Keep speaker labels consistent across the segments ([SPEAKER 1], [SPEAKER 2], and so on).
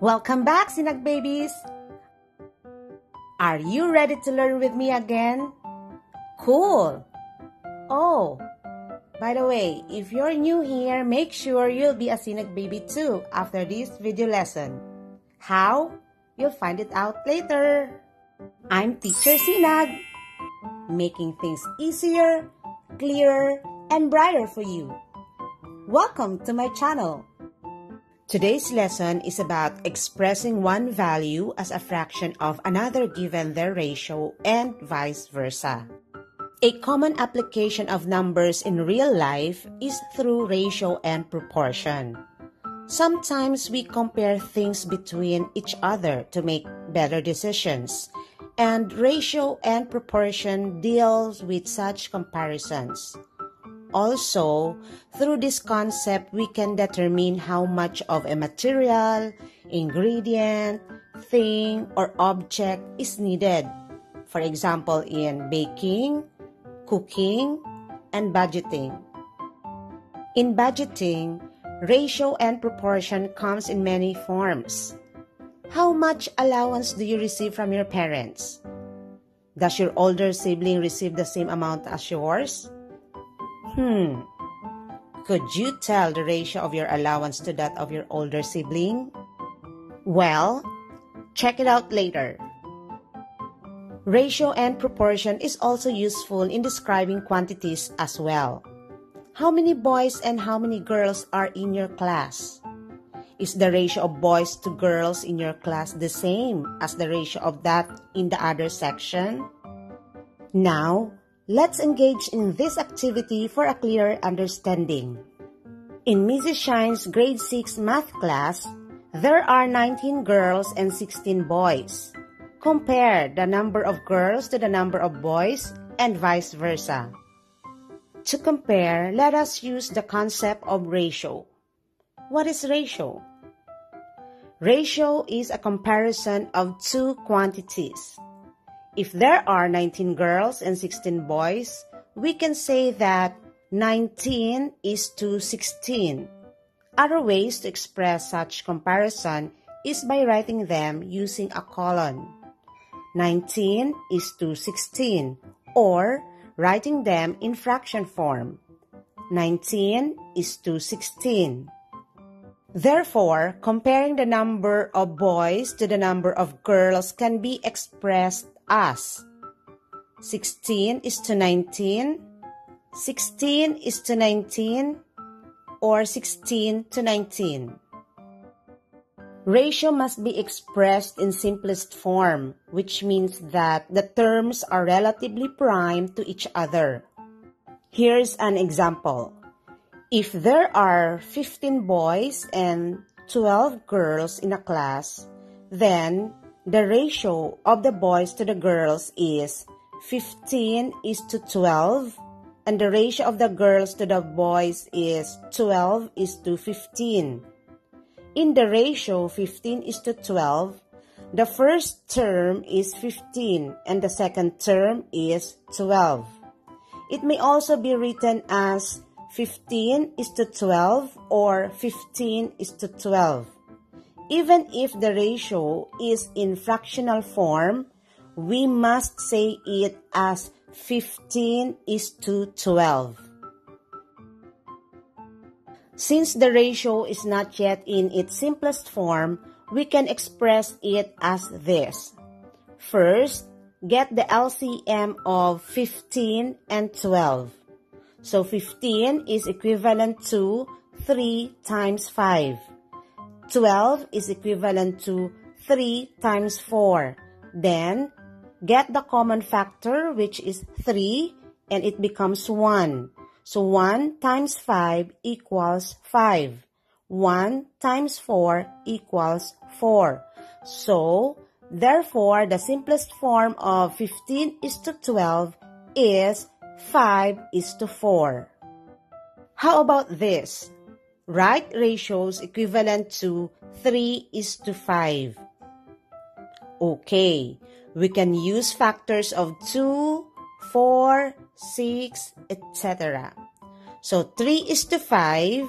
[SPEAKER 1] Welcome back, Sinag Babies! Are you ready to learn with me again? Cool! Oh, by the way, if you're new here, make sure you'll be a Sinag Baby too after this video lesson. How? You'll find it out later. I'm Teacher Sinag, making things easier, clearer, and brighter for you. Welcome to my channel. Today's lesson is about expressing one value as a fraction of another given their ratio and vice versa. A common application of numbers in real life is through ratio and proportion. Sometimes we compare things between each other to make better decisions, and ratio and proportion deals with such comparisons. Also, through this concept, we can determine how much of a material, ingredient, thing, or object is needed. For example, in baking, cooking, and budgeting. In budgeting, ratio and proportion comes in many forms. How much allowance do you receive from your parents? Does your older sibling receive the same amount as yours? Hmm. Could you tell the ratio of your allowance to that of your older sibling? Well, check it out later. Ratio and proportion is also useful in describing quantities as well. How many boys and how many girls are in your class? Is the ratio of boys to girls in your class the same as the ratio of that in the other section? Now, Let's engage in this activity for a clearer understanding. In Mrs. Shine's grade 6 math class, there are 19 girls and 16 boys. Compare the number of girls to the number of boys and vice versa. To compare, let us use the concept of ratio. What is ratio? Ratio is a comparison of two quantities. If there are 19 girls and 16 boys, we can say that 19 is to 16. Other ways to express such comparison is by writing them using a colon. 19 is to 16 or writing them in fraction form. 19 is to 16. Therefore, comparing the number of boys to the number of girls can be expressed as 16 is to 19, 16 is to 19, or 16 to 19. Ratio must be expressed in simplest form, which means that the terms are relatively prime to each other. Here's an example. If there are 15 boys and 12 girls in a class, then the ratio of the boys to the girls is 15 is to 12 and the ratio of the girls to the boys is 12 is to 15. In the ratio 15 is to 12, the first term is 15 and the second term is 12. It may also be written as 15 is to 12 or 15 is to 12. Even if the ratio is in fractional form, we must say it as 15 is to 12. Since the ratio is not yet in its simplest form, we can express it as this. First, get the LCM of 15 and 12. So 15 is equivalent to 3 times 5. 12 is equivalent to 3 times 4. Then, get the common factor which is 3 and it becomes 1. So 1 times 5 equals 5. 1 times 4 equals 4. So, therefore, the simplest form of 15 is to 12 is 5 is to 4. How about this? Write ratios equivalent to 3 is to 5. Okay, we can use factors of 2, 4, 6, etc. So 3 is to 5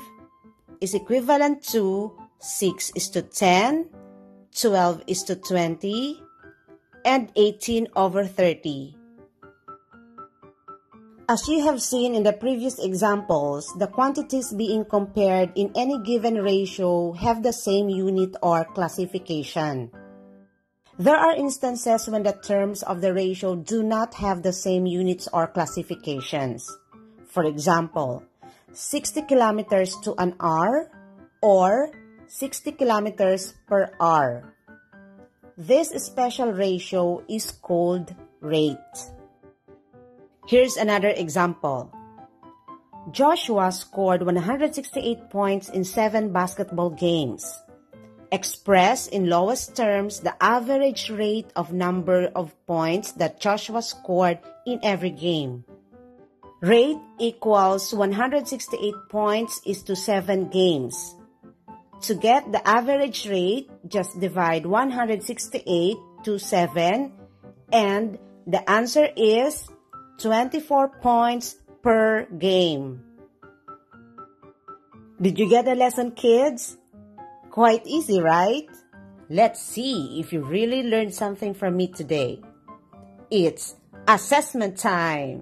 [SPEAKER 1] is equivalent to 6 is to 10, 12 is to 20, and 18 over 30. As you have seen in the previous examples, the quantities being compared in any given ratio have the same unit or classification. There are instances when the terms of the ratio do not have the same units or classifications. For example, 60 kilometers to an hour or 60 kilometers per hour. This special ratio is called rate. Here's another example. Joshua scored 168 points in 7 basketball games. Express in lowest terms the average rate of number of points that Joshua scored in every game. Rate equals 168 points is to 7 games. To get the average rate, just divide 168 to 7 and the answer is 24 points per game. Did you get the lesson, kids? Quite easy, right? Let's see if you really learned something from me today. It's assessment time.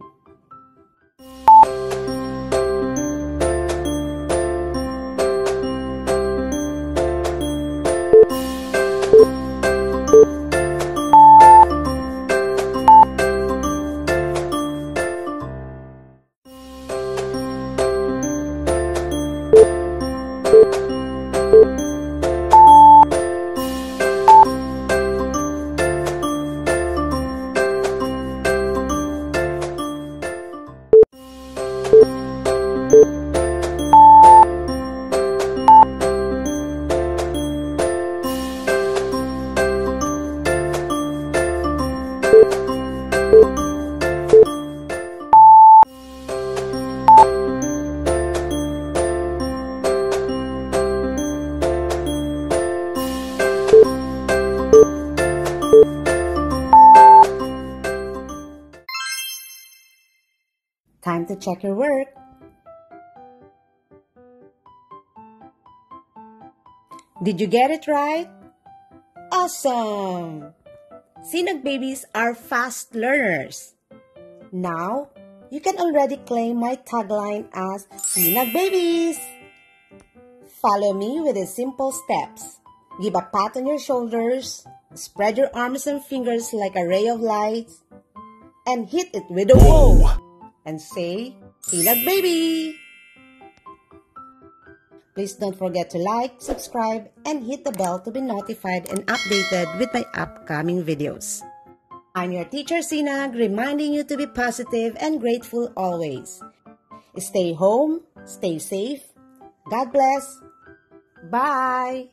[SPEAKER 1] Check your work. Did you get it right? Awesome! Sinag babies are fast learners. Now, you can already claim my tagline as Sinag babies. Follow me with the simple steps. Give a pat on your shoulders, spread your arms and fingers like a ray of light, and hit it with a whoa and say, Sinag Baby! Please don't forget to like, subscribe, and hit the bell to be notified and updated with my upcoming videos. I'm your teacher Sinag, reminding you to be positive and grateful always. Stay home, stay safe. God bless. Bye.